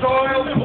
soil